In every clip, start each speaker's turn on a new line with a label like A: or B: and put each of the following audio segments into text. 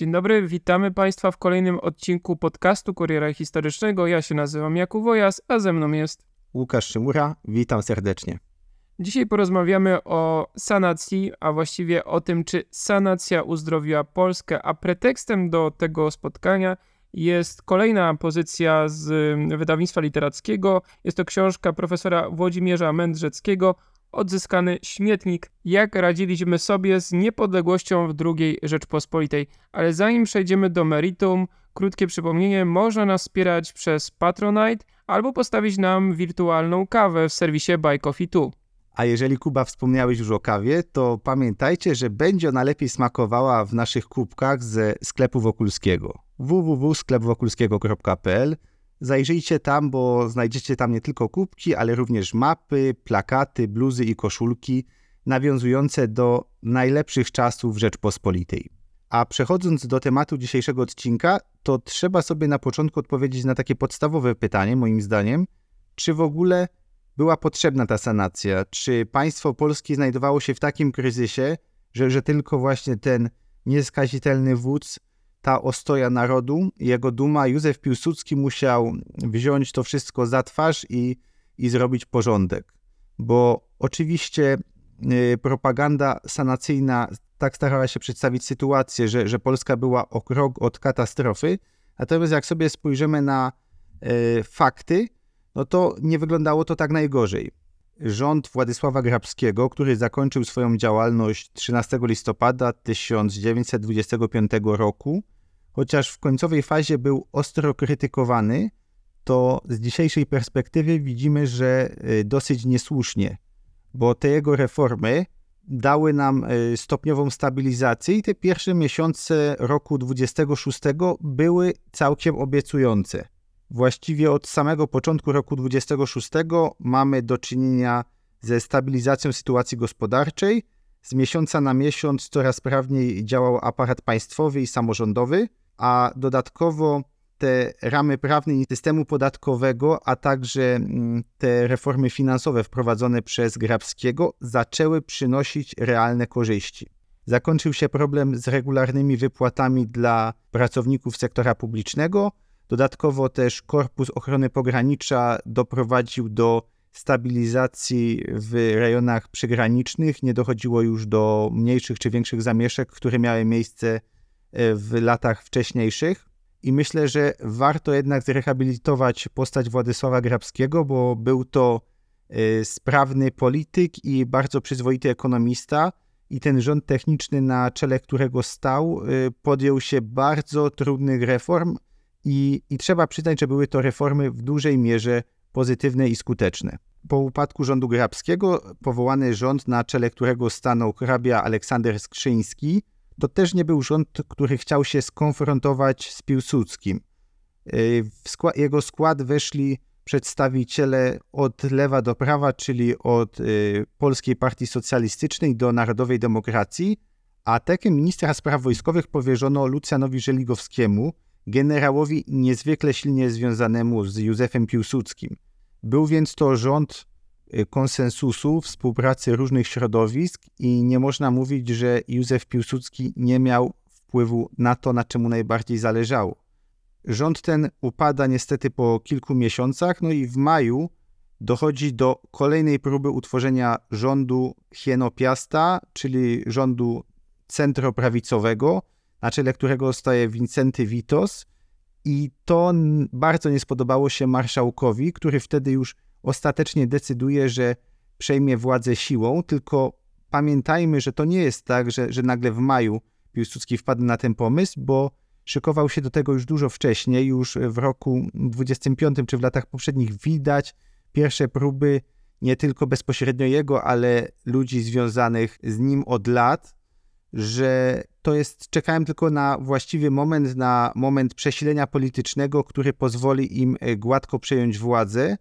A: Dzień dobry, witamy Państwa w kolejnym odcinku podcastu Kuriera Historycznego. Ja się nazywam Jakub Wojas, a ze mną jest
B: Łukasz Szymura. Witam serdecznie.
A: Dzisiaj porozmawiamy o sanacji, a właściwie o tym, czy sanacja uzdrowiła Polskę, a pretekstem do tego spotkania jest kolejna pozycja z wydawnictwa literackiego. Jest to książka profesora Włodzimierza Mędrzeckiego odzyskany śmietnik, jak radziliśmy sobie z niepodległością w II Rzeczpospolitej. Ale zanim przejdziemy do meritum, krótkie przypomnienie, można nas wspierać przez Patronite albo postawić nam wirtualną kawę w serwisie Buy Coffee 2.
B: A jeżeli Kuba wspomniałeś już o kawie, to pamiętajcie, że będzie ona lepiej smakowała w naszych kubkach ze sklepu Wokulskiego www.sklepwokulskiego.pl Zajrzyjcie tam, bo znajdziecie tam nie tylko kubki, ale również mapy, plakaty, bluzy i koszulki nawiązujące do najlepszych czasów Rzeczpospolitej. A przechodząc do tematu dzisiejszego odcinka, to trzeba sobie na początku odpowiedzieć na takie podstawowe pytanie, moim zdaniem, czy w ogóle była potrzebna ta sanacja? Czy państwo polskie znajdowało się w takim kryzysie, że, że tylko właśnie ten nieskazitelny wódz ta ostoja narodu, jego duma, Józef Piłsudski musiał wziąć to wszystko za twarz i, i zrobić porządek. Bo oczywiście y, propaganda sanacyjna tak starała się przedstawić sytuację, że, że Polska była o krok od katastrofy, natomiast jak sobie spojrzymy na y, fakty, no to nie wyglądało to tak najgorzej. Rząd Władysława Grabskiego, który zakończył swoją działalność 13 listopada 1925 roku, chociaż w końcowej fazie był ostro krytykowany, to z dzisiejszej perspektywy widzimy, że y, dosyć niesłusznie, bo te jego reformy dały nam y, stopniową stabilizację i te pierwsze miesiące roku 26 były całkiem obiecujące. Właściwie od samego początku roku 26 mamy do czynienia ze stabilizacją sytuacji gospodarczej. Z miesiąca na miesiąc coraz sprawniej działał aparat państwowy i samorządowy, a dodatkowo te ramy prawne systemu podatkowego, a także mm, te reformy finansowe wprowadzone przez Grabskiego zaczęły przynosić realne korzyści. Zakończył się problem z regularnymi wypłatami dla pracowników sektora publicznego. Dodatkowo też Korpus Ochrony Pogranicza doprowadził do stabilizacji w rejonach przygranicznych. Nie dochodziło już do mniejszych czy większych zamieszek, które miały miejsce e, w latach wcześniejszych. I myślę, że warto jednak zrehabilitować postać Władysława Grabskiego, bo był to e, sprawny polityk i bardzo przyzwoity ekonomista. I ten rząd techniczny, na czele którego stał, e, podjął się bardzo trudnych reform, i, i trzeba przyznać, że były to reformy w dużej mierze pozytywne i skuteczne. Po upadku rządu grabskiego powołany rząd, na czele którego stanął hrabia Aleksander Skrzyński, to też nie był rząd, który chciał się skonfrontować z Piłsudskim. Y, w skład, jego skład weszli przedstawiciele od lewa do prawa, czyli od y, Polskiej Partii Socjalistycznej do Narodowej Demokracji, a tekę ministra spraw wojskowych powierzono Lucjanowi Żeligowskiemu, generałowi niezwykle silnie związanemu z Józefem Piłsudskim. Był więc to rząd y, konsensusu, współpracy różnych środowisk i nie można mówić, że Józef Piłsudski nie miał wpływu na to, na czemu najbardziej zależało. Rząd ten upada niestety po kilku miesiącach, no i w maju dochodzi do kolejnej próby utworzenia rządu Hienopiasta, czyli rządu centroprawicowego, na czele którego staje Wincenty Witos. I to bardzo nie spodobało się marszałkowi, który wtedy już ostatecznie decyduje, że przejmie władzę siłą, tylko pamiętajmy, że to nie jest tak, że, że nagle w maju Piłsudski wpadł na ten pomysł, bo szykował się do tego już dużo wcześniej, już w roku 25 czy w latach poprzednich widać pierwsze próby nie tylko bezpośrednio jego, ale ludzi związanych z nim od lat, że to jest, czekałem tylko na właściwy moment, na moment przesilenia politycznego, który pozwoli im e, gładko przejąć władzę,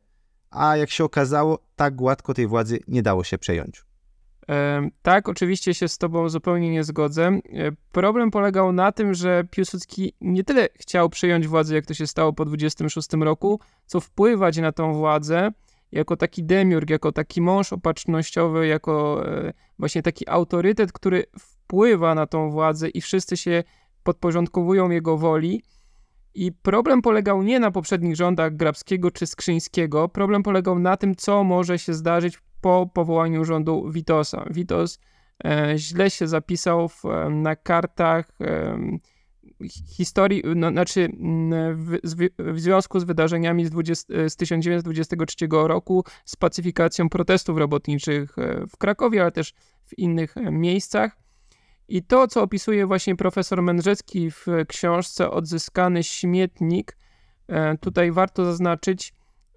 B: a jak się okazało, tak gładko tej władzy nie dało się przejąć.
A: Tak, oczywiście się z Tobą zupełnie nie zgodzę. E, problem polegał na tym, że Piłsudski nie tyle chciał przejąć władzę, jak to się stało po 26 roku, co wpływać na tą władzę jako taki demiurg, jako taki mąż opatrznościowy, jako e, właśnie taki autorytet, który wpływa na tą władzę i wszyscy się podporządkowują jego woli. I problem polegał nie na poprzednich rządach Grabskiego czy Skrzyńskiego, problem polegał na tym, co może się zdarzyć po powołaniu rządu Witosa. Witos e, źle się zapisał w, na kartach e, historii, no, znaczy w, w, związku z wydarzeniami z, 20, z 1923 roku, z pacyfikacją protestów robotniczych e, w Krakowie, ale też w innych e, miejscach. I to, co opisuje właśnie profesor Mędrzecki w książce Odzyskany śmietnik, e, tutaj warto zaznaczyć,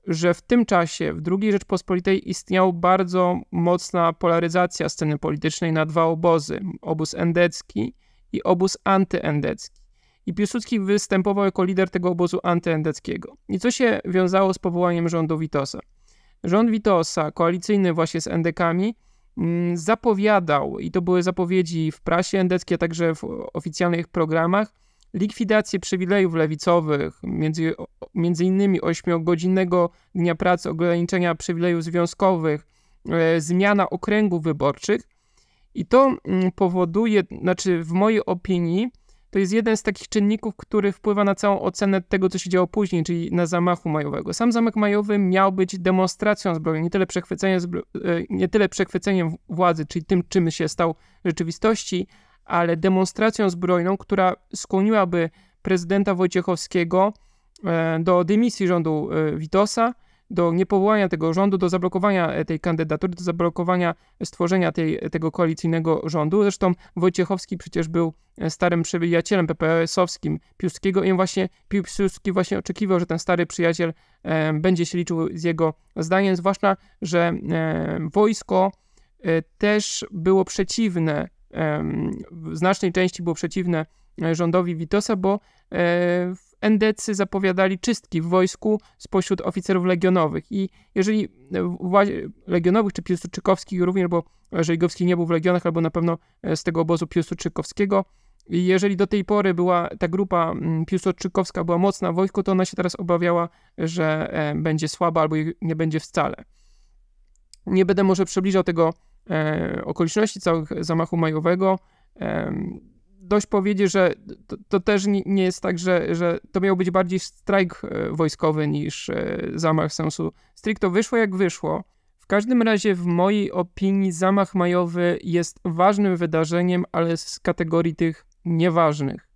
A: że w tym czasie, w II Rzeczpospolitej, istniała bardzo mocna polaryzacja sceny politycznej na dwa obozy: obóz endecki i obóz antyendecki. I Piłsudski występował jako lider tego obozu antyendeckiego. I co się wiązało z powołaniem rządu Witosa? Rząd Witosa, koalicyjny właśnie z endekami, mm, zapowiadał, i to były zapowiedzi w prasie endeckiej, a także w oficjalnych programach, likwidację przywilejów lewicowych, między, między innymi 8-godzinnego dnia pracy, ograniczenia przywilejów związkowych, e, zmiana okręgów wyborczych. I to mm, powoduje, znaczy w mojej opinii, to jest jeden z takich czynników, który wpływa na całą ocenę tego, co się działo później, czyli na zamachu majowego. Sam zamek majowy miał być demonstracją zbrojną, nie tyle przechwyceniem, zbro... E, nie tyle przechwyceniem władzy, czyli tym, czym się stał w rzeczywistości, ale demonstracją zbrojną, która skłoniłaby prezydenta Wojciechowskiego e, do dymisji rządu e, Witosa, do niepowołania tego rządu, do zablokowania e, tej kandydatury, do zablokowania stworzenia tej, tego koalicyjnego rządu. Zresztą Wojciechowski przecież był starym przyjacielem PPS-owskim Piłsudskiego i właśnie Piłsudski właśnie oczekiwał, że ten stary przyjaciel e, będzie się liczył z jego zdaniem, zwłaszcza, że e, wojsko e, też było przeciwne w znacznej części było przeciwne e, rządowi Witosa, bo e, endecy zapowiadali czystki w wojsku spośród oficerów legionowych i jeżeli e, legionowych czy piłsudczykowskich również, bo Żeligowski nie był w legionach, albo na pewno z tego obozu piłsudczykowskiego, jeżeli do tej pory była ta grupa mm, piłsudczykowska była mocna w wojsku, to ona się teraz obawiała, że będzie słaba albo nie będzie wcale. Nie będę może przybliżał tego e, okoliczności całych zamachu majowego. Dość powiedzieć, że to, to też nie, nie, jest tak, że, że to miał być bardziej strajk e, wojskowy niż e, zamach sensu stricto. Wyszło jak wyszło. W każdym razie, w mojej opinii, zamach majowy jest ważnym wydarzeniem, ale z kategorii tych nieważnych.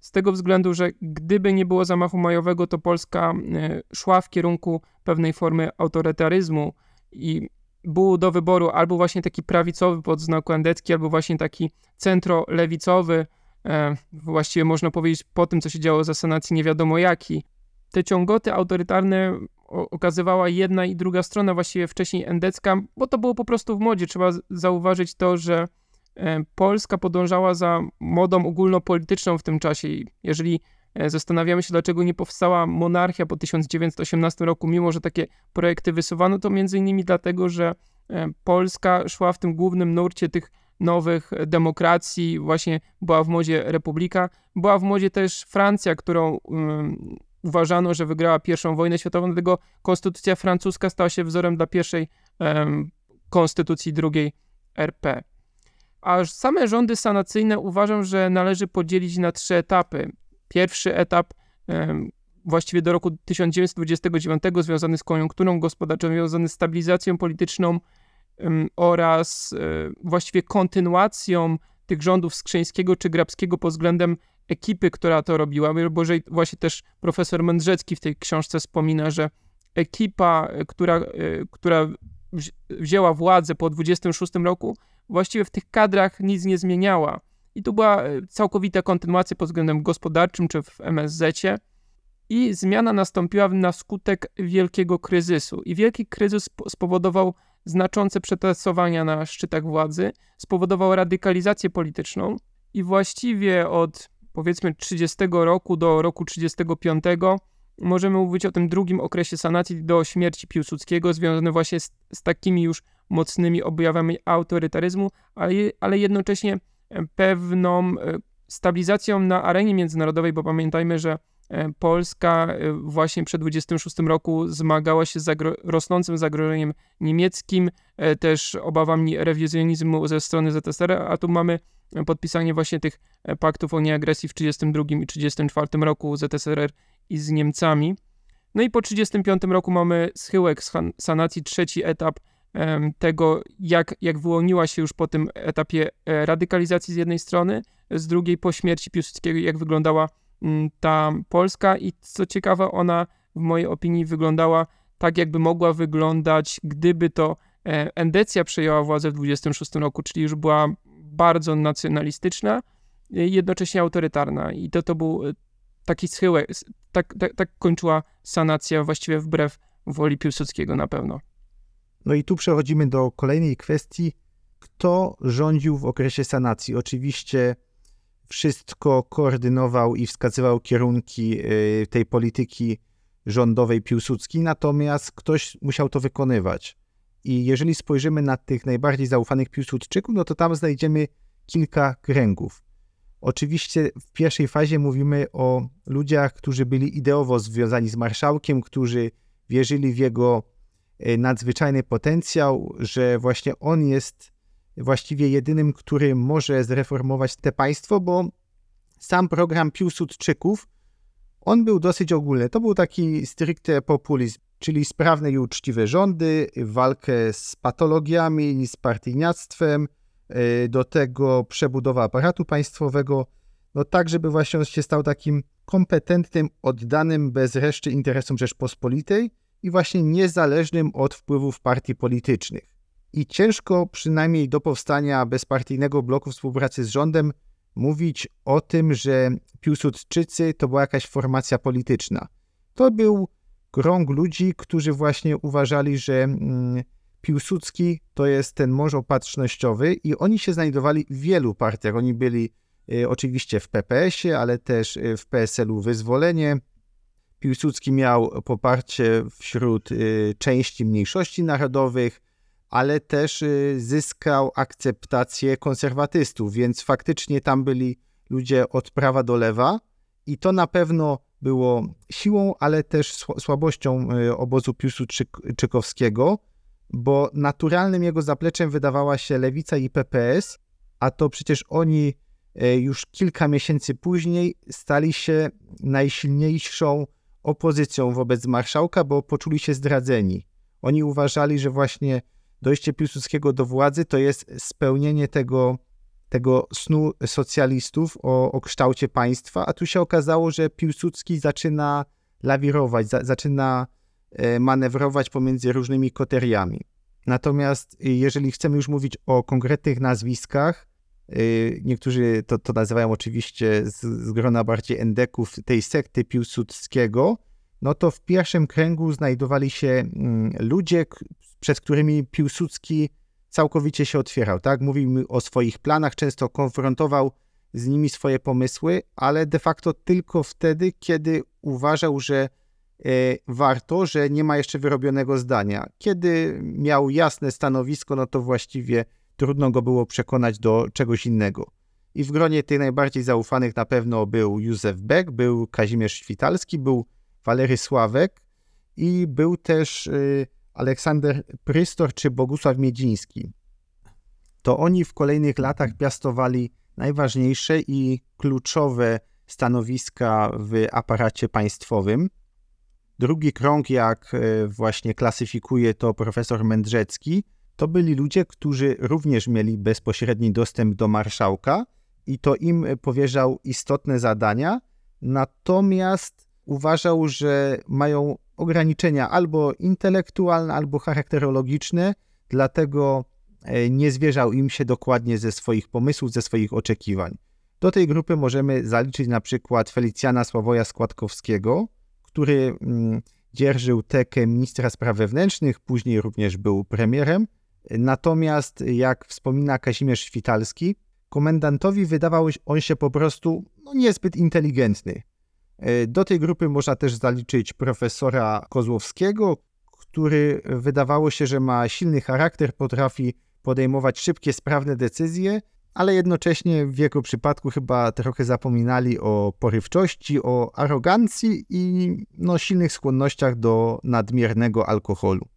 A: Z tego względu, że gdyby nie było zamachu majowego, to Polska e, szła w kierunku pewnej formy autorytaryzmu i był do wyboru albo właśnie taki prawicowy pod znaku endecki, albo właśnie taki centro-lewicowy, e, właściwie można powiedzieć po tym, co się działo za sanacji, nie wiadomo jaki. Te ciągoty autorytarne okazywała jedna i druga strona, właściwie wcześniej endecka, bo to było po prostu w modzie. Trzeba zauważyć to, że e, Polska podążała za modą ogólnopolityczną w tym czasie. Jeżeli zastanawiamy się, dlaczego nie powstała monarchia po 1918 roku, mimo że takie projekty wysuwano, to między innymi dlatego, że e, Polska szła w tym głównym nurcie tych nowych demokracji, właśnie była w modzie republika, była w modzie też Francja, którą um, uważano, że wygrała pierwszą wojnę światową, dlatego konstytucja francuska stała się wzorem dla pierwszej um, konstytucji drugiej RP. A same rządy sanacyjne uważam, że należy podzielić na trzy etapy. Pierwszy etap właściwie do roku 1929 związany z koniunkturą gospodarczą, związany z stabilizacją polityczną oraz e, właściwie kontynuacją tych rządów Skrzyńskiego czy Grabskiego pod względem ekipy, która to robiła, bo że właśnie też profesor Mędrzecki w tej książce wspomina, że ekipa, e, która, e, która wzięła władzę po 26 roku, właściwie w tych kadrach nic nie zmieniała. I tu była e, całkowita kontynuacja pod względem gospodarczym czy w MSZ-cie. I zmiana nastąpiła na skutek wielkiego kryzysu. I wielki kryzys spowodował znaczące przetasowania na szczytach władzy, spowodował radykalizację polityczną i właściwie od powiedzmy 30 roku do roku 35 możemy mówić o tym drugim okresie sanacji do śmierci Piłsudskiego, związany właśnie z, z takimi już mocnymi objawami autorytaryzmu, ale, ale jednocześnie pewną e, stabilizacją na arenie międzynarodowej, bo pamiętajmy, że e, Polska e, właśnie przed 26 roku zmagała się z zagro rosnącym zagrożeniem niemieckim, też obawami rewizjonizmu ze strony ZSR, a tu mamy podpisanie właśnie tych paktów o nieagresji w 1932 i 1934 roku ZSRR i z Niemcami. No i po 1935 roku mamy schyłek sanacji, trzeci etap tego, jak, jak wyłoniła się już po tym etapie e, radykalizacji z jednej strony, z drugiej po śmierci Piłsudskiego, jak wyglądała mm, ta Polska i co ciekawe, ona w mojej opinii wyglądała tak, jakby mogła wyglądać, gdyby to e, Endecja przejęła władzę w 26 roku, czyli już była bardzo nacjonalistyczna, jednocześnie autorytarna i to, to był e, taki schyłek, tak, tak, tak kończyła sanacja właściwie wbrew woli Piłsudskiego na pewno.
B: No i tu przechodzimy do kolejnej kwestii. Kto rządził w okresie sanacji? Oczywiście wszystko koordynował i wskazywał kierunki y, tej polityki rządowej Piłsudski, natomiast ktoś musiał to wykonywać. I jeżeli spojrzymy na tych najbardziej zaufanych Piłsudczyków, no to tam znajdziemy kilka kręgów. Oczywiście w pierwszej fazie mówimy o ludziach, którzy byli ideowo związani z marszałkiem, którzy wierzyli w jego nadzwyczajny potencjał, że właśnie on jest właściwie jedynym, który może zreformować te państwo, bo sam program Piłsudczyków, on był dosyć ogólny. To był taki stricte populizm, czyli sprawne i uczciwe rządy, walkę z patologiami, z partyjniactwem, Y, do tego przebudowa aparatu państwowego, no tak, żeby właśnie on się stał takim kompetentnym, oddanym bez reszty interesom Rzeczpospolitej i właśnie niezależnym od wpływów partii politycznych. I ciężko przynajmniej do powstania bezpartyjnego bloku współpracy z rządem mówić o tym, że Piłsudczycy to była jakaś formacja polityczna. To był krąg ludzi, którzy właśnie uważali, że mm, Piłsudski to jest ten mąż opatrznościowy i oni się znajdowali w wielu partiach. Oni byli y, oczywiście w PPS-ie, ale też y, w PSL-u Wyzwolenie. Piłsudski miał poparcie wśród y, części mniejszości narodowych, ale też zyskał akceptację konserwatystów, więc faktycznie tam byli ludzie od prawa do lewa i to na pewno było siłą, ale też słabością obozu Piłsudczykowskiego, bo naturalnym jego zapleczem wydawała się Lewica i PPS, a to przecież oni już kilka miesięcy później stali się najsilniejszą opozycją wobec marszałka, bo poczuli się zdradzeni. Oni uważali, że właśnie dojście Piłsudskiego do władzy to jest spełnienie tego, tego snu socjalistów o, o kształcie państwa, a tu się okazało, że Piłsudski zaczyna lawirować, za, zaczyna E, manewrować pomiędzy różnymi koteriami. Natomiast jeżeli chcemy już mówić o konkretnych nazwiskach, niektórzy to, to nazywają oczywiście z, z grona bardziej endeków tej sekty Piłsudskiego, no to w pierwszym kręgu znajdowali się mm, ludzie, przed którymi Piłsudski całkowicie się otwierał, tak? Mówił o swoich planach, często konfrontował z nimi swoje pomysły, ale de facto tylko wtedy, kiedy uważał, że E, warto, że nie ma jeszcze wyrobionego zdania. Kiedy miał jasne stanowisko, no to właściwie trudno go było przekonać do czegoś innego. I w gronie tych najbardziej zaufanych na pewno był Józef Beck, był Kazimierz Świtalski, był Walery Sławek i był też y, Aleksander Prystor czy Bogusław Miedziński. To oni w kolejnych latach piastowali najważniejsze i kluczowe stanowiska w aparacie państwowym. Drugi krąg, jak e, właśnie klasyfikuje to profesor Mędrzecki, to byli ludzie, którzy również mieli bezpośredni dostęp do marszałka i to im powierzał istotne zadania, natomiast uważał, że mają ograniczenia albo intelektualne, albo charakterologiczne, dlatego e, nie zwierzał im się dokładnie ze swoich pomysłów, ze swoich oczekiwań. Do tej grupy możemy zaliczyć na przykład Felicjana Sławoja Składkowskiego, który mm, dzierżył tekę ministra spraw wewnętrznych, później również był premierem. Natomiast, jak wspomina Kazimierz Świtalski, komendantowi wydawał on się po prostu no, niezbyt inteligentny. Do tej grupy można też zaliczyć profesora Kozłowskiego, który wydawało się, że ma silny charakter, potrafi podejmować szybkie, sprawne decyzje, ale jednocześnie w jego przypadku chyba trochę zapominali o porywczości, o arogancji i no, silnych skłonnościach do nadmiernego alkoholu.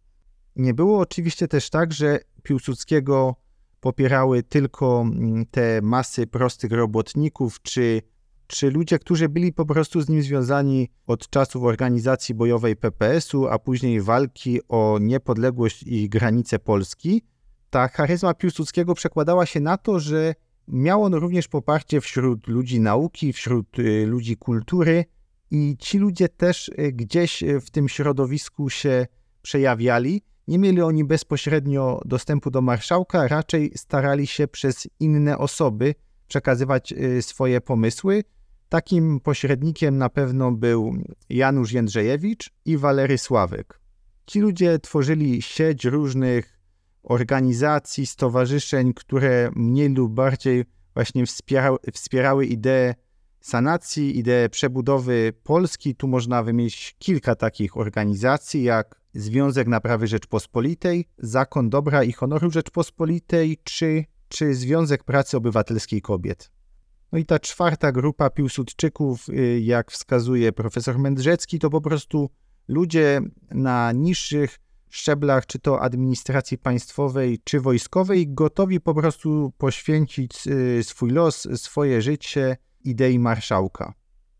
B: Nie było oczywiście też tak, że Piłsudskiego popierały tylko mm, te masy prostych robotników, czy, czy ludzie, którzy byli po prostu z nim związani od czasów organizacji bojowej PPS-u, a później walki o niepodległość i granice Polski, ta charyzma Piłsudskiego przekładała się na to, że miał on również poparcie wśród ludzi nauki, wśród y, ludzi kultury i ci ludzie też y, gdzieś w tym środowisku się przejawiali. Nie mieli oni bezpośrednio dostępu do marszałka, raczej starali się przez inne osoby przekazywać swoje pomysły. Takim pośrednikiem na pewno był Janusz Jędrzejewicz i Walery Sławek. Ci ludzie tworzyli sieć różnych organizacji, stowarzyszeń, które mniej lub bardziej właśnie wspierały, wspierały ideę sanacji, ideę przebudowy Polski. Tu można wymienić kilka takich organizacji, jak Związek Naprawy Rzeczpospolitej, Zakon Dobra i Honoru Rzeczpospolitej, czy, czy Związek Pracy Obywatelskiej Kobiet. No i ta czwarta grupa Piłsudczyków, y, jak wskazuje profesor Mędrzecki, to po prostu ludzie na niższych szczeblach, czy to administracji państwowej, czy wojskowej, gotowi po prostu poświęcić y, swój los, swoje życie idei marszałka.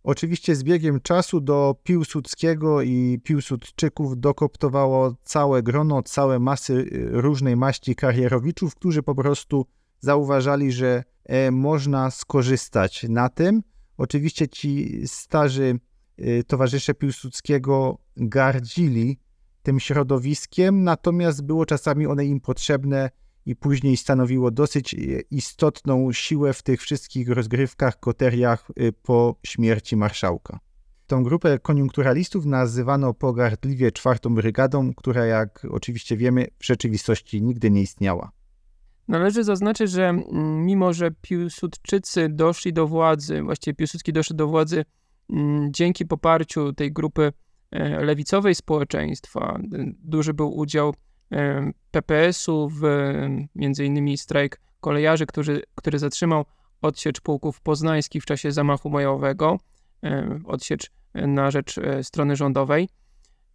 B: Oczywiście z biegiem czasu do Piłsudskiego i Piłsudczyków dokoptowało całe grono, całe masy y, różnej maści karierowiczów, którzy po prostu zauważali, że e, można skorzystać na tym. Oczywiście ci starzy y, towarzysze Piłsudskiego gardzili tym środowiskiem, natomiast było czasami one im potrzebne i później stanowiło dosyć istotną siłę w tych wszystkich rozgrywkach, koteriach y, po śmierci marszałka. Tą grupę koniunkturalistów nazywano pogardliwie czwartą brygadą, która jak oczywiście wiemy w rzeczywistości nigdy nie istniała.
A: Należy zaznaczyć, że mimo, że Piłsudczycy doszli do władzy, właściwie Piłsudski doszedł do władzy dzięki poparciu tej grupy E, lewicowej społeczeństwa. Duży był udział e, PPS-u między innymi strajk kolejarzy, który, który zatrzymał odsiecz pułków poznańskich w czasie zamachu majowego, e, odsiecz na rzecz strony rządowej.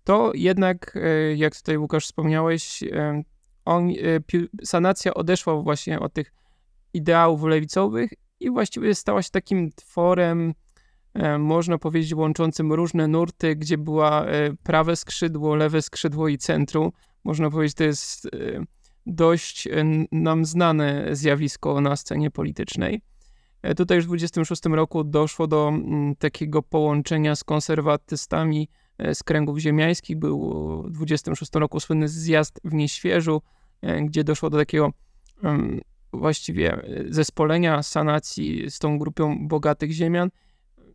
A: To jednak, jak tutaj Łukasz wspomniałeś, on, sanacja odeszła właśnie od tych ideałów lewicowych i właściwie stała się takim tworem E, można powiedzieć, łączącym różne nurty, gdzie była e, prawe skrzydło, lewe skrzydło i centrum. Można powiedzieć, to jest e, dość nam znane zjawisko na scenie politycznej. Tutaj już w 26 roku doszło do mm, takiego połączenia z konserwatystami z kręgów ziemiańskich. Był w 26 roku słynny zjazd w Nieświeżu, gdzie doszło do takiego właściwie zespolenia sanacji z tą grupą bogatych ziemian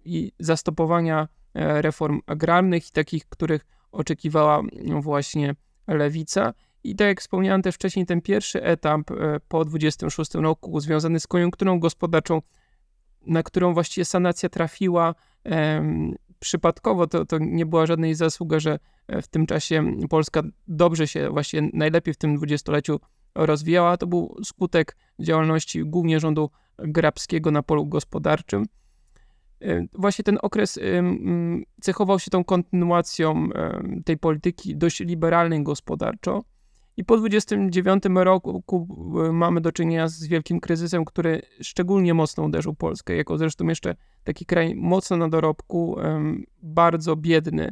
A: i zastopowania e, reform agrarnych i takich, których oczekiwała właśnie lewica. I tak jak wspomniałem też wcześniej, ten pierwszy etap e, po 26 roku związany z koniunkturą gospodarczą, na którą właściwie sanacja trafiła przypadkowo, to, to nie była żadnej zasługa, że e, w tym czasie Polska dobrze się, właśnie najlepiej w tym dwudziestoleciu rozwijała. To był skutek działalności głównie rządu grabskiego na polu gospodarczym. Y, właśnie ten okres cechował się tą kontynuacją tej polityki dość liberalnej gospodarczo. I po 29 roku y, mamy do czynienia z wielkim kryzysem, który szczególnie mocno uderzył Polskę, jako zresztą jeszcze taki kraj mocno na dorobku, bardzo biedny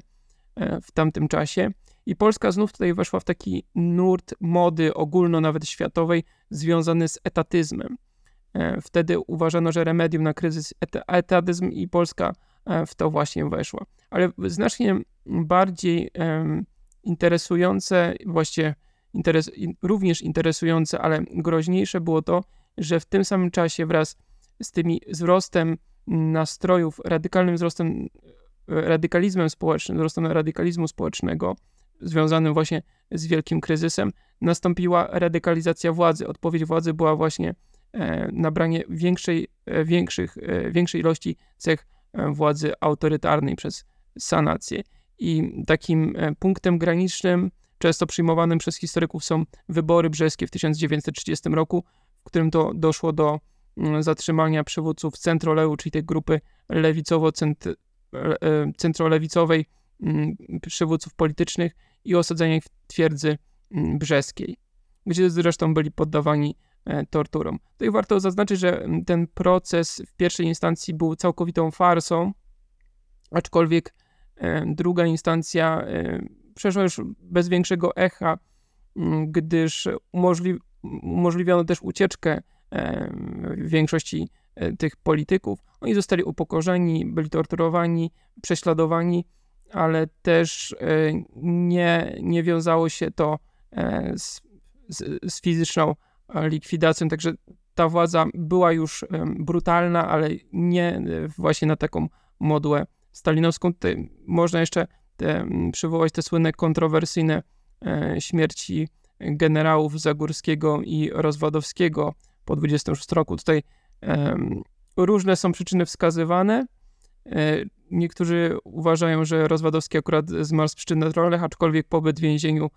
A: w tamtym czasie. I Polska znów tutaj weszła w taki nurt mody ogólno, nawet światowej, związany z etatyzmem. E, wtedy uważano, że remedium na kryzys etatyzm i Polska e, w to właśnie weszła. Ale znacznie bardziej interesujące, właściwie interes, również interesujące, ale groźniejsze było to, że w tym samym czasie wraz z tymi wzrostem nastrojów, radykalnym wzrostem, radykalizmem społecznym, wzrostem radykalizmu społecznego, związanym właśnie z wielkim kryzysem, nastąpiła radykalizacja władzy. Odpowiedź władzy była właśnie E, nabranie większej, e, większych, e, większej ilości cech władzy autorytarnej przez sanację. I takim punktem granicznym, często przyjmowanym przez historyków, są wybory brzeskie w 1930 roku, w którym to doszło do mm, zatrzymania przywódców centroleu, czyli tej grupy lewicowo-centrolewicowej mm, przywódców politycznych i osadzenia ich w twierdzy mm, brzeskiej, gdzie zresztą byli poddawani torturą. Tutaj warto zaznaczyć, że ten proces w pierwszej instancji był całkowitą farsą, aczkolwiek druga instancja przeszła już bez większego echa, gdyż umożli umożliwiono też ucieczkę większości e, tych polityków. Oni zostali upokorzeni, byli torturowani, prześladowani, ale też e, nie, nie wiązało się to e, z, z, z fizyczną likwidacją, także ta władza była już brutalna, ale nie właśnie na taką modłę stalinowską. Tutaj można jeszcze te, przywołać te słynne kontrowersyjne śmierci generałów Zagórskiego i Rozwadowskiego po 26 roku. Tutaj um, różne są przyczyny wskazywane. E, niektórzy uważają, że Rozwadowski akurat zmarł z przyczyn naturalnych, aczkolwiek pobyt w więzieniu e,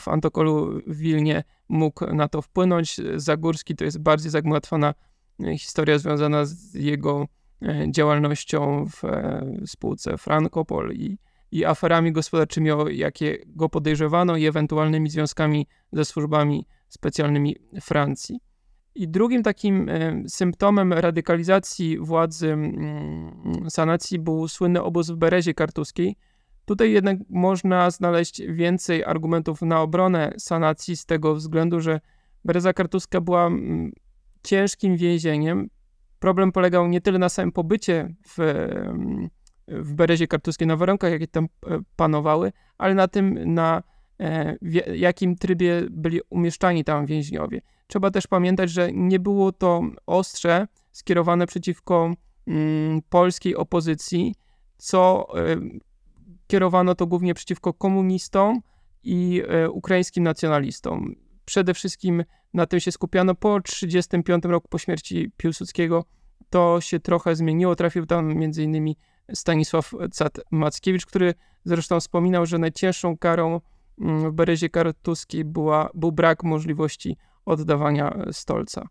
A: w Antokolu w Wilnie mógł na to wpłynąć. Zagórski to jest bardziej zagmatwana e, historia związana z jego działalnością w spółce Frankopol i i aferami gospodarczymi, o jakie go podejrzewano i ewentualnymi związkami ze służbami specjalnymi Francji. I drugim takim e, symptomem radykalizacji władzy mm, sanacji był słynny obóz w Berezie Kartuskiej. Tutaj jednak można znaleźć więcej argumentów na obronę sanacji z tego względu, że Bereza Kartuska była mm, ciężkim więzieniem. Problem polegał nie tyle na samym pobycie w mm, w Berezie Kartuskiej, na warunkach, jakie tam e, panowały, ale na tym, na e, w jakim trybie byli umieszczani tam więźniowie. Trzeba też pamiętać, że nie było to ostrze skierowane przeciwko mm, polskiej opozycji, co y, kierowano to głównie przeciwko komunistom i y, ukraińskim nacjonalistom. Przede wszystkim na tym się skupiano po 1935 roku, po śmierci Piłsudskiego. To się trochę zmieniło. Trafił tam innymi Stanisław Cat-Mackiewicz, który zresztą wspominał, że najcięższą karą mm, w Berezie Kartuskiej była, był brak możliwości oddawania stolca.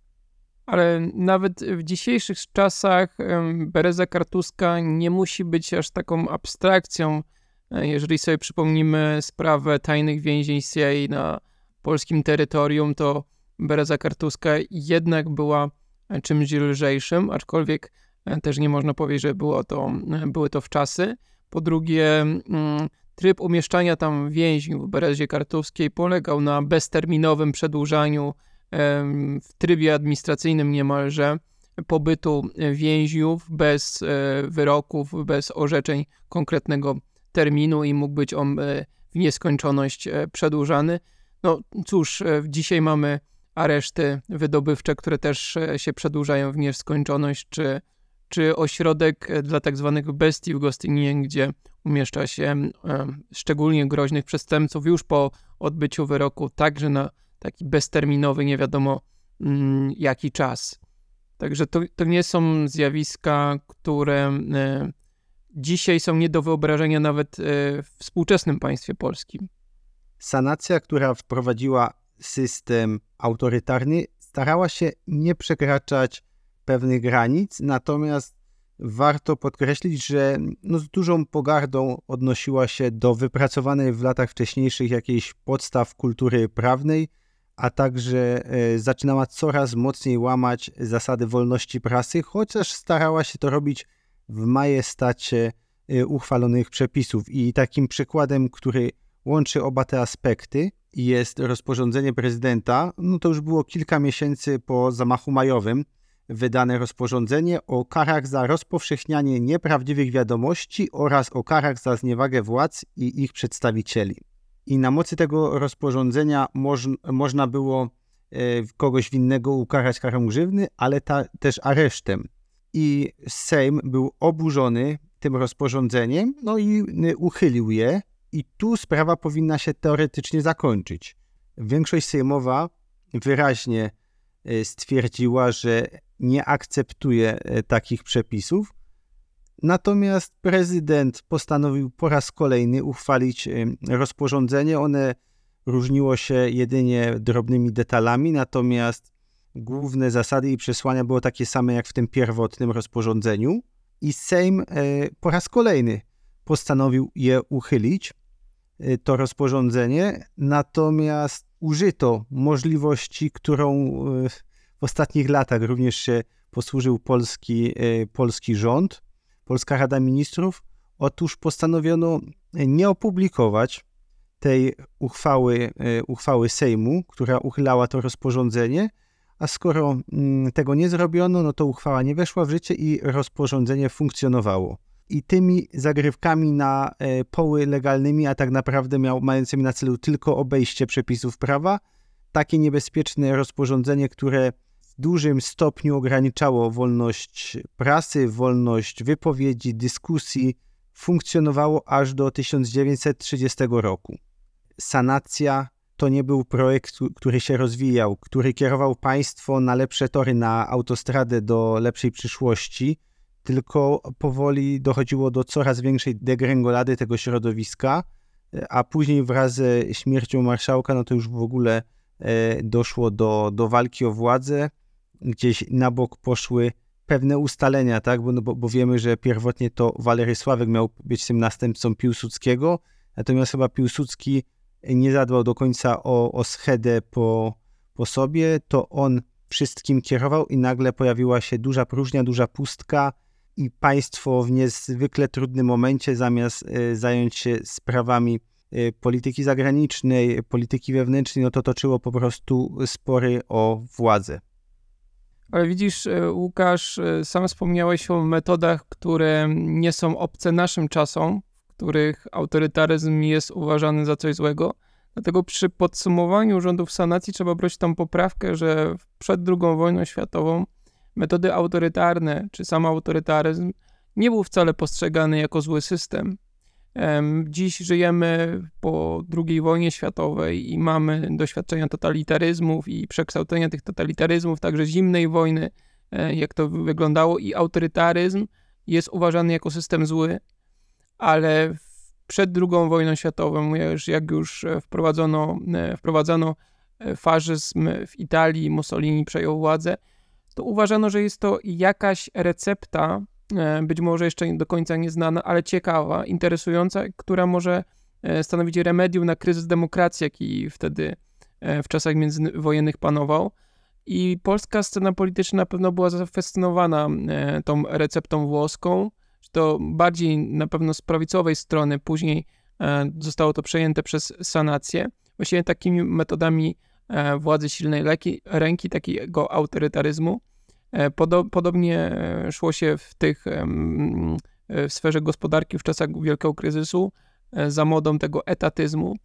A: Ale nawet w dzisiejszych czasach Bereza Kartuska nie musi być aż taką abstrakcją. E, jeżeli sobie przypomnimy sprawę tajnych więzień CIA na polskim terytorium, to Bereza Kartuska jednak była czymś lżejszym, aczkolwiek E, też nie można powiedzieć, że było to, e, były to wczasy. Po drugie, mm, tryb umieszczania tam więźniów w Berezie Kartowskiej polegał na bezterminowym przedłużaniu w trybie administracyjnym niemalże pobytu więźniów bez e, wyroków, bez orzeczeń konkretnego terminu i mógł być on w nieskończoność przedłużany. No cóż, dzisiaj mamy areszty wydobywcze, które też się przedłużają w nieskończoność, czy czy ośrodek e, dla tak zwanych bestii w Gostyninie, gdzie umieszcza się e, szczególnie groźnych przestępców już po odbyciu wyroku, także na taki bezterminowy, nie wiadomo mm, jaki czas. Także to, to nie są zjawiska, które e, dzisiaj są nie do wyobrażenia nawet w współczesnym państwie polskim.
B: Sanacja, która wprowadziła system autorytarny, starała się nie przekraczać pewnych granic, natomiast warto podkreślić, że no z dużą pogardą odnosiła się do wypracowanej w latach wcześniejszych jakiejś podstaw kultury prawnej, a także e, zaczynała coraz mocniej łamać zasady wolności prasy, chociaż starała się to robić w majestacie e, uchwalonych przepisów. I takim przykładem, który łączy oba te aspekty, jest rozporządzenie prezydenta. No to już było kilka miesięcy po zamachu majowym, wydane rozporządzenie o karach za rozpowszechnianie nieprawdziwych wiadomości oraz o karach za zniewagę władz i ich przedstawicieli. I na mocy tego rozporządzenia moż, można było e, kogoś winnego ukarać karą grzywny, ale ta, też aresztem. I Sejm był oburzony tym rozporządzeniem, no i uchylił je, i tu sprawa powinna się teoretycznie zakończyć. Większość sejmowa wyraźnie e, stwierdziła, że nie akceptuje e, takich przepisów. Natomiast prezydent postanowił po raz kolejny uchwalić rozporządzenie. One różniło się jedynie drobnymi detalami, natomiast główne zasady i przesłania było takie same jak w tym pierwotnym rozporządzeniu. I Sejm e, po raz kolejny postanowił je uchylić. to rozporządzenie, natomiast użyto możliwości, którą w ostatnich latach również się posłużył polski, polski rząd, Polska Rada Ministrów. Otóż postanowiono nie opublikować tej uchwały, uchwały Sejmu, która uchylała to rozporządzenie, a skoro mm, tego nie zrobiono, no to uchwała nie weszła w życie i rozporządzenie funkcjonowało. I tymi zagrywkami na e, poły legalnymi, a tak naprawdę miał, mającymi na celu tylko obejście przepisów prawa, takie niebezpieczne rozporządzenie, które w dużym stopniu ograniczało wolność prasy, wolność wypowiedzi, dyskusji, funkcjonowało aż do 1930 roku. Sanacja to nie był projekt, który się rozwijał, który kierował państwo na lepsze tory, na autostradę do lepszej przyszłości, tylko powoli dochodziło do coraz większej degrengolady tego środowiska, a później wraz ze śmiercią marszałka, no to już w ogóle e, doszło do, do walki o władzę. Gdzieś na bok poszły pewne ustalenia, tak? Bo, no bo, bo wiemy, że pierwotnie to Walery Sławek miał być tym następcą Piłsudskiego, natomiast chyba Piłsudski nie zadbał do końca o, o schedę po, po sobie, to on wszystkim kierował i nagle pojawiła się duża próżnia, duża pustka i państwo w niezwykle trudnym momencie zamiast y, zająć się sprawami y, polityki zagranicznej, polityki wewnętrznej, no to toczyło po prostu spory o władzę.
A: Ale widzisz, y, Łukasz, sam wspomniałeś o metodach, które nie są obce naszym czasom, których autorytaryzm jest uważany za coś złego. Dlatego przy podsumowaniu rządów sanacji trzeba brać tą poprawkę, że przed II wojną światową metody autorytarne czy sam autorytaryzm nie był wcale postrzegany jako zły system. Dziś żyjemy po II wojnie światowej i mamy doświadczenia totalitaryzmów i przekształcenia tych totalitaryzmów, także zimnej wojny, e, jak to wyglądało, i autorytaryzm jest uważany jako system zły ale przed II wojną światową, jak już e, wprowadzono, e, wprowadzono e, faszyzm w Italii, Mussolini przejął władzę, to uważano, że jest to jakaś recepta, być może jeszcze do końca nieznana, ale ciekawa, interesująca, która może stanowić remedium na kryzys demokracji, jaki wtedy w czasach międzywojennych panował. I polska scena polityczna na pewno była zafascynowana tą receptą włoską, to bardziej na pewno z prawicowej strony, później e, zostało to przejęte przez sanację. Właściwie takimi metodami e, władzy silnej leki, ręki, takiego autorytaryzmu. E, podobnie szło się w tych w sferze gospodarki w czasach wielkiego kryzysu za modą tego etatyzmu.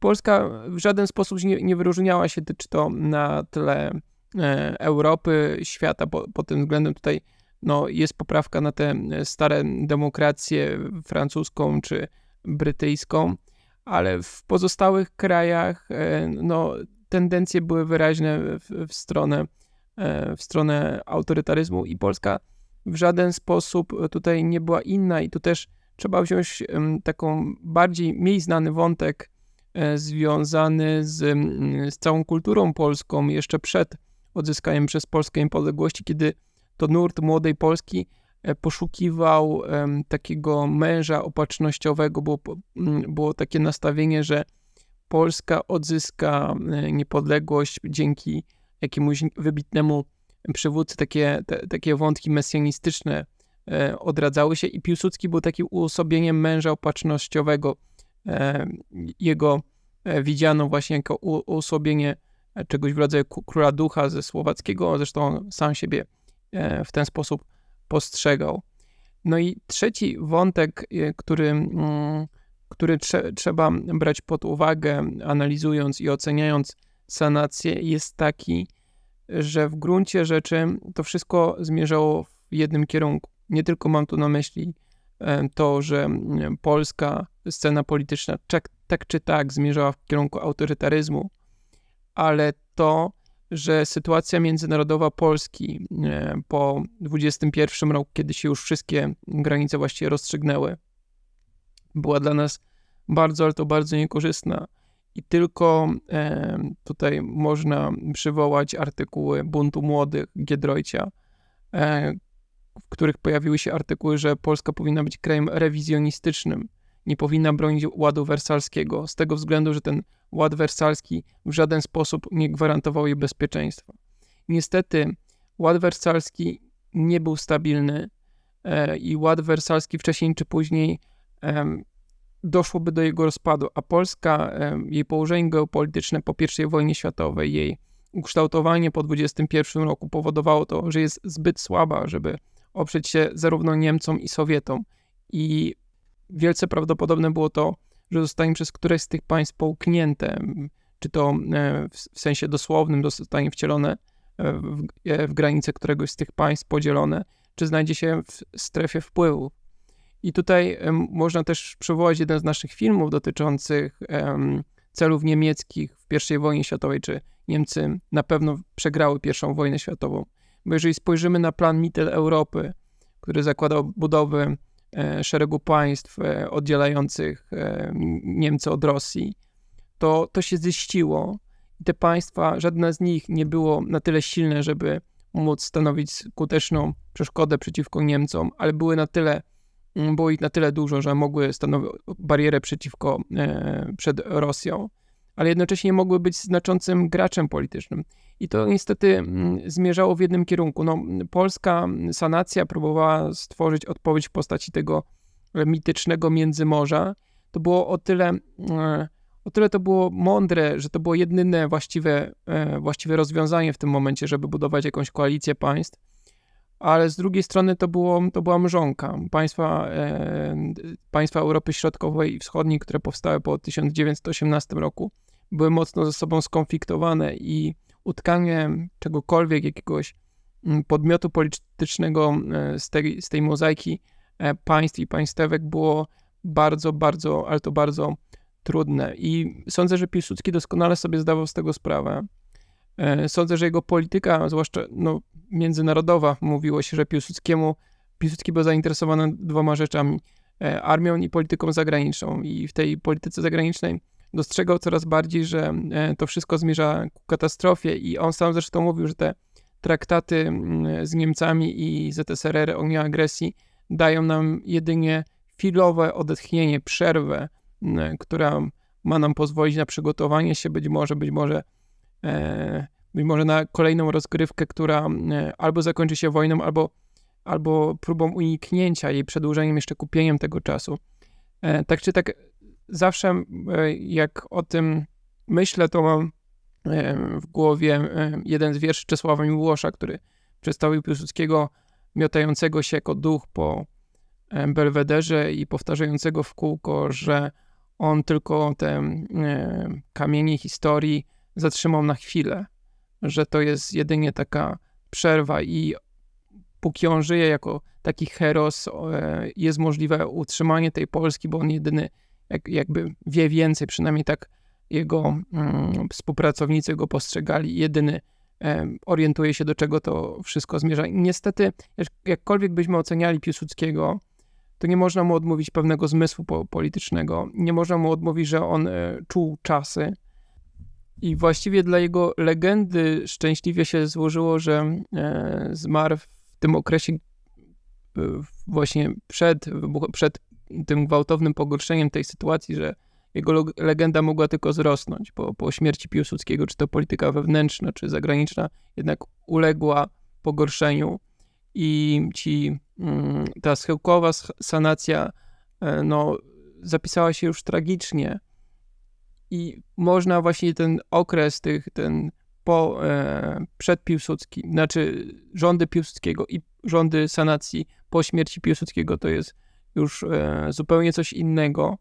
A: Polska w żaden sposób nie, nie wyróżniała się, czy to na tle Europy, świata pod tym względem tutaj no, jest poprawka na te e, stare demokracje francuską czy brytyjską, ale w pozostałych krajach e, no, tendencje były wyraźne w, w, stronę, e, w stronę autorytaryzmu i Polska w żaden sposób tutaj nie była inna i tu też trzeba wziąć taką bardziej mniej znany wątek związany z, z całą kulturą polską jeszcze przed odzyskaniem przez Polskę niepodległości, kiedy to nurt młodej Polski e, poszukiwał takiego męża opatrznościowego, było, było takie nastawienie, że Polska odzyska e, niepodległość dzięki jakiemuś wybitnemu przywódcy. Takie, te, takie wątki mesjanistyczne e, odradzały się i Piłsudski był takim uosobieniem męża opatrznościowego. Jego widziano właśnie jako uosobienie czegoś w rodzaju króla ducha ze słowackiego, zresztą sam siebie w ten sposób postrzegał. No i trzeci wątek, e, który, mm, który trze trzeba brać pod uwagę, analizując i oceniając sanację, jest taki, że w gruncie rzeczy to wszystko zmierzało w jednym kierunku. Nie tylko mam tu na myśli e, to, że polska scena polityczna tak, tak czy tak zmierzała w kierunku autorytaryzmu, ale to, że sytuacja międzynarodowa Polski e, po 21 roku, kiedy się już wszystkie granice właściwie rozstrzygnęły, była dla nas bardzo, ale to bardzo niekorzystna. I tylko e, tutaj można przywołać artykuły Buntu Młodych Giedroycia, e, w których pojawiły się artykuły, że Polska powinna być krajem rewizjonistycznym. nie powinna bronić ładu wersalskiego, z tego względu, że ten ład wersalski w żaden sposób nie gwarantował jej bezpieczeństwa. Niestety, ład wersalski nie był stabilny e, i ład wersalski wcześniej czy później doszłoby do jego rozpadu, a Polska, jej położenie geopolityczne po I wojnie światowej, jej ukształtowanie po 21 roku powodowało to, że jest zbyt słaba, żeby oprzeć się zarówno Niemcom i Sowietom. I wielce prawdopodobne było to, że zostanie przez któreś z tych państw połknięte, czy to e, w sensie dosłownym zostanie wcielone e, w, e, w granice któregoś z tych państw, podzielone, czy znajdzie się w strefie wpływu. I tutaj można też przywołać jeden z naszych filmów dotyczących celów niemieckich w I wojnie światowej, czy Niemcy na pewno przegrały I wojnę światową. Bo jeżeli spojrzymy na plan Mittel Europy, który zakładał budowę szeregu państw e, oddzielających e, Niemcy od Rosji, to to się ziściło. Te państwa, żadne z nich nie było na tyle silne, żeby móc stanowić skuteczną przeszkodę przeciwko Niemcom, ale były na tyle, mm, było ich na tyle dużo, że mogły stanowić barierę przeciwko, przed Rosją ale jednocześnie mogły być znaczącym graczem politycznym. I to niestety mm, zmierzało w jednym kierunku. No, polska sanacja próbowała stworzyć odpowiedź w postaci tego mitycznego międzymorza. To było o tyle, e, o tyle to było mądre, że to było jedyne właściwe, e, właściwe rozwiązanie w tym momencie, żeby budować jakąś koalicję państw. Ale z drugiej strony to, było, to była mrzonka. Państwa, e, państwa Europy Środkowej i Wschodniej, które powstały po 1918 roku, były mocno ze sobą skonfliktowane i utkanie czegokolwiek, jakiegoś mm, podmiotu politycznego e, z tej, z tej mozaiki e, państw i państwek było bardzo, bardzo, ale to bardzo trudne. I sądzę, że Piłsudski doskonale sobie zdawał z tego sprawę. E, sądzę, że jego polityka, zwłaszcza no, międzynarodowa, mówiło się, że Piłsudskiemu, Piłsudski był zainteresowany dwoma rzeczami, armią i polityką zagraniczną. I w tej polityce zagranicznej dostrzegał coraz bardziej, że e, to wszystko zmierza ku katastrofie i on sam zresztą mówił, że te traktaty z Niemcami i ZSRR o nieagresji dają nam jedynie chwilowe odetchnienie, przerwę, która ma nam pozwolić na przygotowanie się być może, być może, e, być może na kolejną rozgrywkę, która e, albo zakończy się wojną, albo, albo próbą uniknięcia jej, przedłużeniem, jeszcze kupieniem tego czasu. Tak czy tak, zawsze e, jak o tym myślę, to mam e, w głowie e, jeden z wierszy Czesława Miłosza, który przedstawił Piłsudskiego miotającego się jako duch po belwederze i powtarzającego w kółko, że on tylko te kamienie historii zatrzymał na chwilę, że to jest jedynie taka przerwa i póki on żyje jako taki heros, jest możliwe utrzymanie tej Polski, bo on jedyny jak, jakby wie więcej, przynajmniej tak jego mm, współpracownicy go postrzegali. Jedyny orientuje się, do czego to wszystko zmierza. Niestety, jakkolwiek byśmy oceniali Piłsudskiego, to nie można mu odmówić pewnego zmysłu po, politycznego. Nie można mu odmówić, że on e, czuł czasy. I właściwie dla jego legendy szczęśliwie się złożyło, że e, zmarł w tym okresie właśnie przed, przed tym gwałtownym pogorszeniem tej sytuacji, że jego legenda mogła tylko wzrosnąć po, po śmierci Piłsudskiego, czy to polityka wewnętrzna, czy zagraniczna, jednak uległa pogorszeniu. I ci, mm, ta schyłkowa sanacja e, no, zapisała się już tragicznie. I można właśnie ten okres tych, ten po, e, przed Piłsudski, znaczy rządy Piłsudskiego i rządy sanacji po śmierci Piłsudskiego to jest już e, zupełnie coś innego.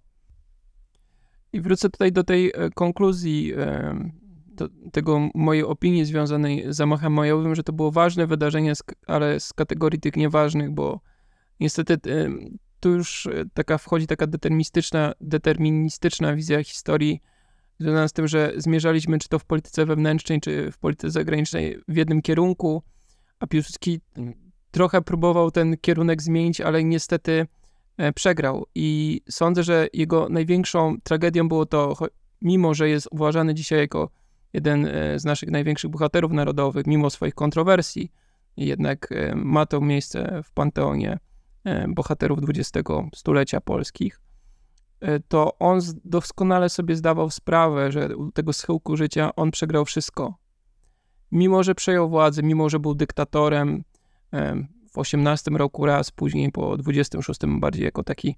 A: I wrócę tutaj do tej e, konkluzji, e, do tego mojej opinii związanej z zamachem majowym, że to było ważne wydarzenie, ale z kategorii tych nieważnych, bo niestety tu już taka wchodzi taka deterministyczna, deterministyczna wizja historii, związana z tym, że zmierzaliśmy czy to w polityce wewnętrznej, czy w polityce zagranicznej w jednym kierunku, a Piłsudski trochę próbował ten kierunek zmienić, ale niestety przegrał. I sądzę, że jego największą tragedią było to, mimo że jest uważany dzisiaj jako jeden e, z naszych największych bohaterów narodowych, mimo swoich kontrowersji, jednak e, ma to miejsce w panteonie bohaterów XX stulecia polskich. to on doskonale sobie zdawał sprawę, że u tego schyłku życia on przegrał wszystko. Mimo, że przejął władzę, mimo, że był dyktatorem w 18 roku raz, później po 26 bardziej jako taki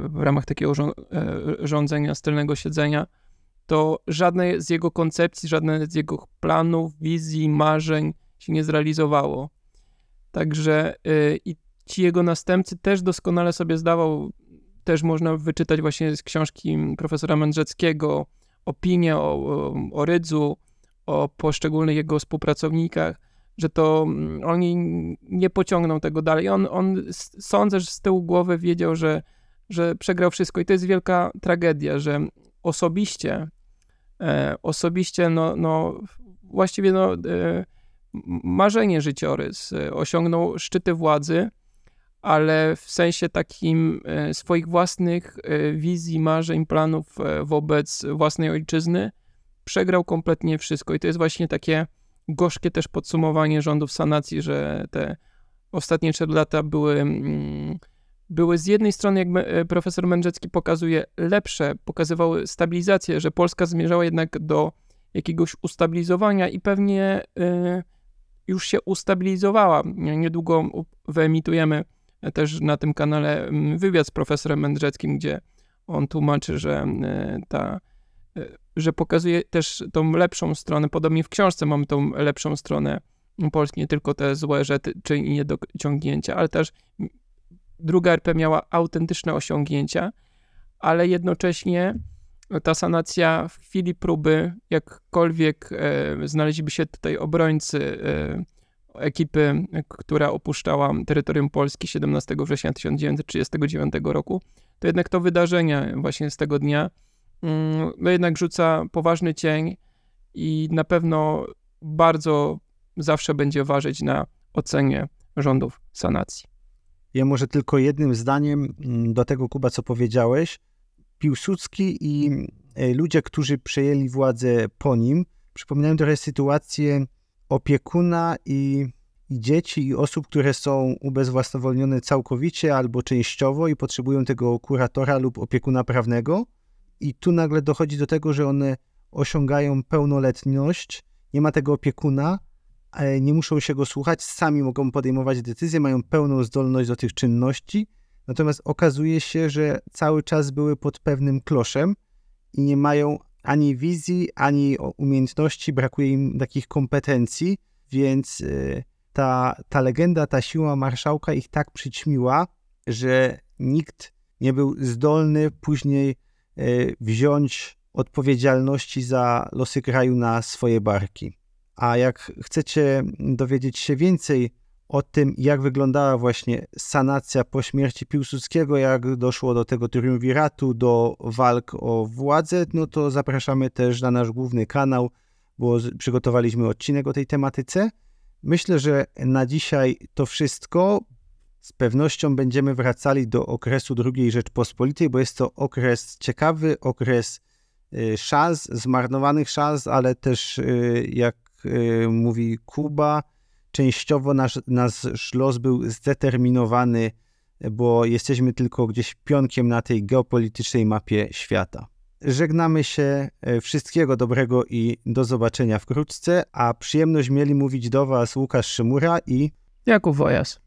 A: w ramach takiego rządzenia, stylnego siedzenia, to żadne z jego koncepcji, żadne z jego planów, wizji, marzeń się nie zrealizowało. Także y, i ci jego następcy też doskonale sobie zdawał, też można wyczytać właśnie z książki profesora Mędrzeckiego opinie o, o, o Rydzu, o poszczególnych jego współpracownikach, że to mm, oni nie pociągną tego dalej. On, on sądzę, że z tyłu głowy wiedział, że, że przegrał wszystko i to jest wielka tragedia, że osobiście E, osobiście, no, no właściwie no, e, marzenie życiorys. E, osiągnął szczyty władzy, ale w sensie takim swoich własnych wizji, marzeń, planów wobec własnej ojczyzny przegrał kompletnie wszystko. I to jest właśnie takie gorzkie też podsumowanie rządów sanacji, że te ostatnie 4 lata były mm, były z jednej strony, jak e, profesor Mędrzecki pokazuje, lepsze, pokazywały stabilizację, że Polska zmierzała jednak do jakiegoś ustabilizowania i pewnie y, już się ustabilizowała. Niedługo wyemitujemy też na tym kanale wywiad z profesorem Mędrzeckim, gdzie on tłumaczy, że y, ta że pokazuje też tą lepszą stronę, podobnie w książce mamy tą lepszą stronę. Polski, nie tylko te złe rzeczy czy niedociągnięcia, ale też druga RP miała autentyczne osiągnięcia, ale jednocześnie ta sanacja w chwili próby, jakkolwiek e, znaleźliby się tutaj obrońcy e, ekipy, która opuszczała terytorium Polski 17 września 1939 roku, to jednak to wydarzenie właśnie z tego dnia no jednak rzuca poważny cień i na pewno bardzo zawsze będzie ważyć na ocenie rządów sanacji.
B: Ja może tylko jednym zdaniem mm, do tego, Kuba, co powiedziałeś. Piłsudski i e, ludzie, którzy przejęli władzę po nim, przypominają trochę sytuację opiekuna i, i dzieci i osób, które są ubezwłasnowolnione całkowicie albo częściowo i potrzebują tego kuratora lub opiekuna prawnego. I tu nagle dochodzi do tego, że one osiągają pełnoletność, nie ma tego opiekuna, nie muszą się go słuchać, sami mogą podejmować decyzje, mają pełną zdolność do tych czynności, natomiast okazuje się, że cały czas były pod pewnym kloszem i nie mają ani wizji, ani umiejętności, brakuje im takich kompetencji, więc y, ta, ta legenda, ta siła marszałka ich tak przyćmiła, że nikt nie był zdolny później wziąć odpowiedzialności za losy kraju na swoje barki. A jak chcecie dowiedzieć się więcej o tym, jak wyglądała właśnie sanacja po śmierci Piłsudskiego, jak doszło do tego triumviratu, do walk o władzę, no to zapraszamy też na nasz główny kanał, bo przygotowaliśmy odcinek o tej tematyce. Myślę, że na dzisiaj to wszystko. Z pewnością będziemy wracali do okresu II Rzeczpospolitej, bo jest to okres ciekawy, okres y, szans, zmarnowanych szans, ale też y, jak Y, mówi Kuba, częściowo nasz, nasz los był zdeterminowany, bo jesteśmy tylko gdzieś pionkiem na tej geopolitycznej mapie świata. Żegnamy się, wszystkiego dobrego i do zobaczenia wkrótce, a przyjemność mieli mówić do Was Łukasz Szymura i
A: Jakub Wojas.